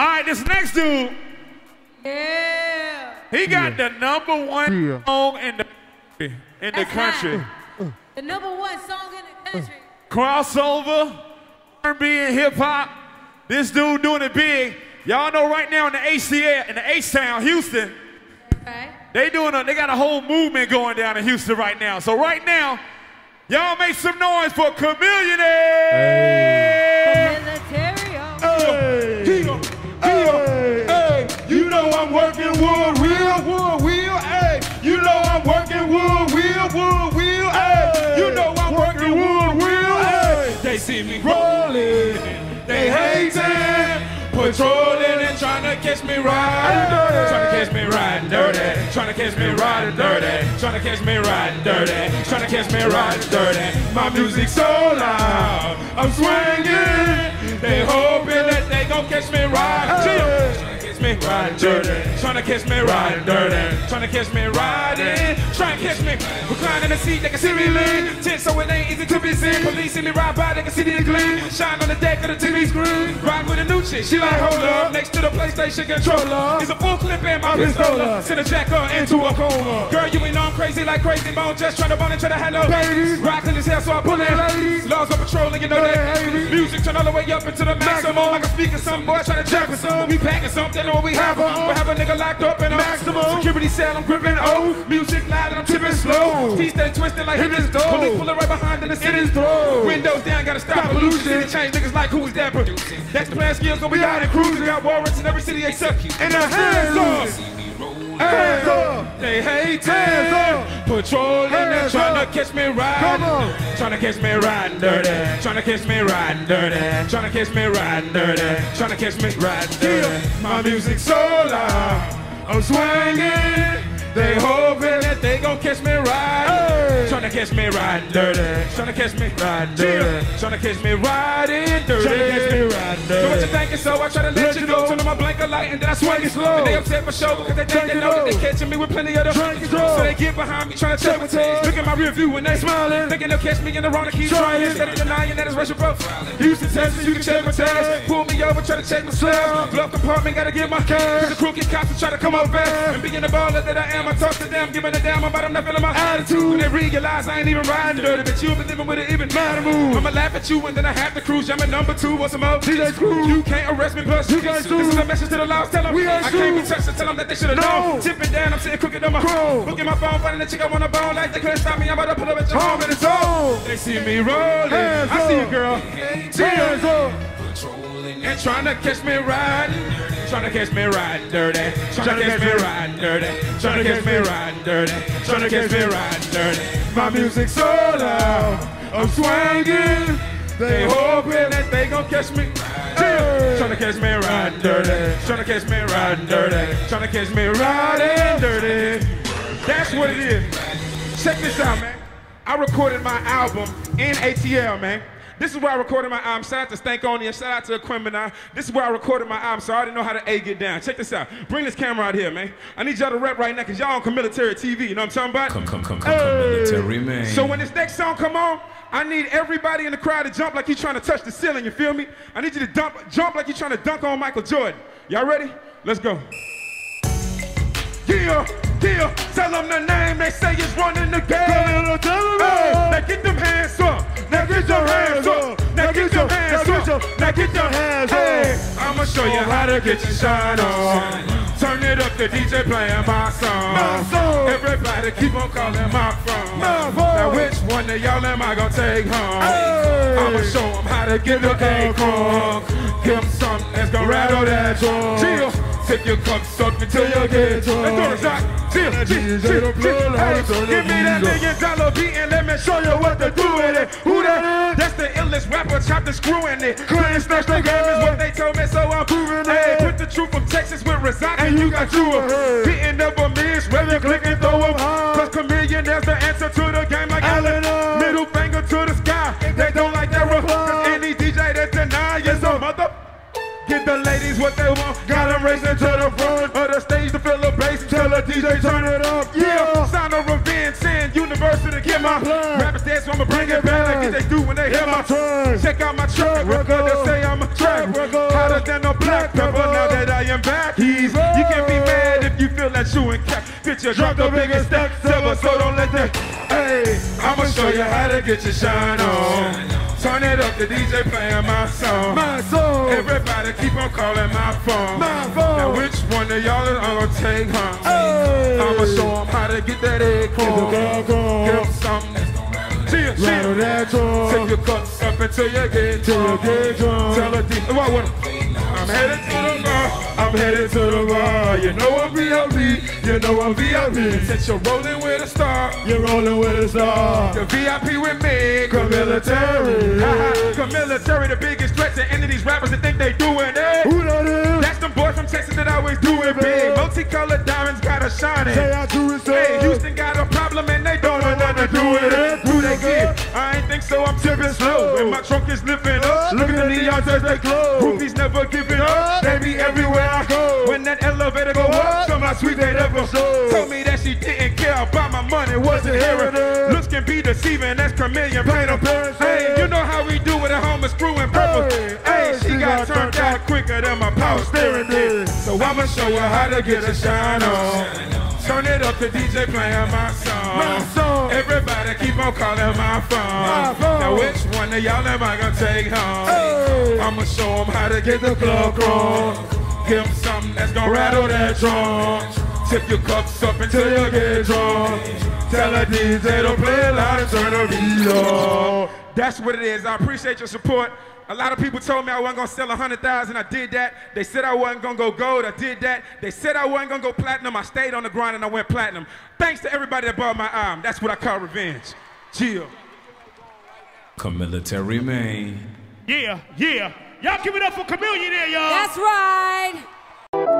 All right, this next dude, Yeah. he got the number one Yeah. song in the in the country. right. The number one song in the uh. country. Crossover, R&B and hip hop. This dude doing it big. Y'all know right now in the ACA, in the H-Town, Houston, Okay. they doing a, they got a whole movement going down in Houston right now. So right now, y'all make some noise for Chamillionaire. Catch me riding dirty, trying to catch me riding dirty, trying to catch me riding dirty, trying to catch me riding dirty, trying to catch me riding dirty. My music so loud, I'm swinging. They hoping that they gon' catch me to catch me riding dirty, trying to catch me riding dirty, trying to catch me riding, trying to catch me reclining in the seat. They can see me lean, tense so it ain't easy to be seen. Police see me ride by, they can see the gleam. Shine on the deck of the TV screen. Ride with a new chick, she like hold up. Next to the PlayStation controller, is a full clip in my pistola. Send a jacker into a coma. Girl, you ain't know I'm crazy like crazy bone. Just trying to bone and try to handle. Ladies, rockin' his hair, so I pull it. Ladies, laws on patrol, and you know that. Music turn all the way up into the maximum. Like a speaker, some boy trying to jack with some. We packing something, or we have a. We have a nigga locked up in a maximum. Security cell, I'm gripping O. Music loud and I'm tipping slow. Teeth stay twisting like hit his door. Police pulling right behind and it's in his throat. Windows down, gotta stop pollution. City change niggas like who is that producing? That's the plan skills, gonna be out and cruising. Got warrants in every city except in the hands. Hands up! They hate hands up! Patrolling and trying to catch me riding. Trying to catch me riding dirty. Trying to catch me riding dirty. Trying to catch me riding dirty. Trying to catch me riding dirty. My music so loud. I'm swinging. They hoping that they gon' catch me riding. Trying to catch me riding dirty. Trying to catch me riding dirty. Trying to catch me riding dirty. Trying to catch me riding dirty. So what you thinking? So I try to let you know. Turn on my blanket light and then I swing it slow. And they upset for show because they think they know that they catching me with plenty of the So they get behind me trying to check with taste. Look at my review and they smiling. Thinking they'll catch me in the wrong to keep trying. Instead of denying that it's racial profiling. Houston, Texas, you can check my tags. Pull me over, try to check my slabs. Glove compartment, gotta get my cash. The crooked cops will try to come up fast. And being the baller that I am, I talk to them, giving a damn about them, not feeling my attitude. When they realize I ain't even riding dirty, but you've been living with it even matter move. I'ma laugh at you and then I have to cruise. I'm a number two, what's some? DJ Screw. You can't arrest me, plus you can't sue. This is a message to the laws, tell them We I can't be touched, so tell them that they should've known. Tipping down, I'm sitting crooked on my Crow. Look my phone, finding the chick I wanna bone like they couldn't stop me. I'm about to pull up at your home and it's on. They see me rolling. Hands I see you, girl. Hands up. And trying to catch me riding, trying to catch me riding dirty, trying to catch me riding dirty, trying to catch me riding dirty, trying to catch me riding dirty. My music so loud, I'm swinging. They hoping that they gon' catch me. Trying to catch me riding dirty, trying to catch me riding dirty, trying to catch me riding dirty. That's what it is. Check this out, man. I recorded my album in ATL, man. This is where I recorded my album. Shout out to Stankonia and shout out to Aquemini. This is where I recorded my album, so I already know how to A get down. Check this out. Bring this camera out here, man. I need y'all to rep right now, because y'all on military TV. You know what I'm talking about? Come, come, come, come, come, military man. So when this next song come on, I need everybody in the crowd to jump like you're trying to touch the ceiling, you feel me? I need you to dump, jump like you're trying to dunk on Michael Jordan. Y'all ready? Let's go. Yeah, yeah, tell them the name, they say it's running the game. Hey, now get them hands up, now get your hands up, now get your hands up, now get your hands up. Hey, I'ma show you how to get your shine on. Turn it up, the DJ playing my song. Everybody keep on calling my phone. One of y'all am I gonna take home? I'ma show them how to get the acorn. Give them something that's gonna rattle that drum. Chill. Take your cups up until you get drunk. Let's do the shot. Chill, chill, chill, chill. Hey, give me that million dollar beat and let me show you what to do with it. Who that? That's the illest rapper, chop the screw in it. Clean snatch the game is what they told me, so I'm proving it. Hey, put the truth from Texas with reside, and you got you a Beating never miss, ready click and throw 'em. Cause Chamillionaire's the answer to the Get the ladies what they want. Got them racing to the front of the stage to feel the bass. Tell the DJ turn it up. Yeah. Sign of revenge. Send university get my blood. rappers dance. So I'ma bring it back like they do when they hear my Check out my track record. They say I'm a track record. Hotter than a black pepper. Now that I am back keys. You can't be mad if you feel that you and cap. Bitch, you drop the biggest stack ever, so don't let that. Show you how to get your shine on. Turn it up, the DJ playing my song. My song. Everybody keep on calling my phone. My phone. Now which one of y'all is I'm gonna take home? Hey. I'ma show 'em how to get that egg corn. Get the Give 'em something. Chill. that drum. Take your cups up until you get Till you drunk. get drunk. Tell a deep. What, what? I'm headed to the bar. I'm headed to the bar. You know I'm VIP. You know I'm VIP. Since you're rolling with a star. You're rolling with a star. The VIP with me. Come military, the biggest threat to any of these rappers that think they doing it. Who that is? That's them boys from Texas that always do it big. Multicolored diamonds got a shining. Say I do it, say. Hey, Houston got a problem and they don't know nothing to do with it. Who they get? I ain't think so, I'm tipping slow. And my trunk is lifting up. Look at the neons as they glow. Groupies never giving wasn't hearing. Looks can be deceiving, that's chameleon paint up. Hey, you know how we do it at home, it's screw and purple. Hey, she she got got turned out quicker than my power steering did. So I'ma show her how to get a shine on. Turn it up, to DJ playing my song. My song. Everybody keep on calling my phone. My phone. Now which one of y'all am I gonna take home? Hey. I'ma show 'em how to get the club crunk. Give 'em something that's gonna rattle that trunk. Tip your cups up until you get drunk. Tell a DJ to play it loud and turn the beat up. That's what it is. I appreciate your support. A lot of people told me I wasn't gonna sell a hundred thousand. I did that. They said I wasn't gonna go gold. I did that. They said I wasn't gonna go platinum. I stayed on the grind and I went platinum. Thanks to everybody that bought my album. That's what I call revenge. Chill. Chamillitary man. Yeah, yeah. Y'all give it up for Chamillionaire, y'all. That's right.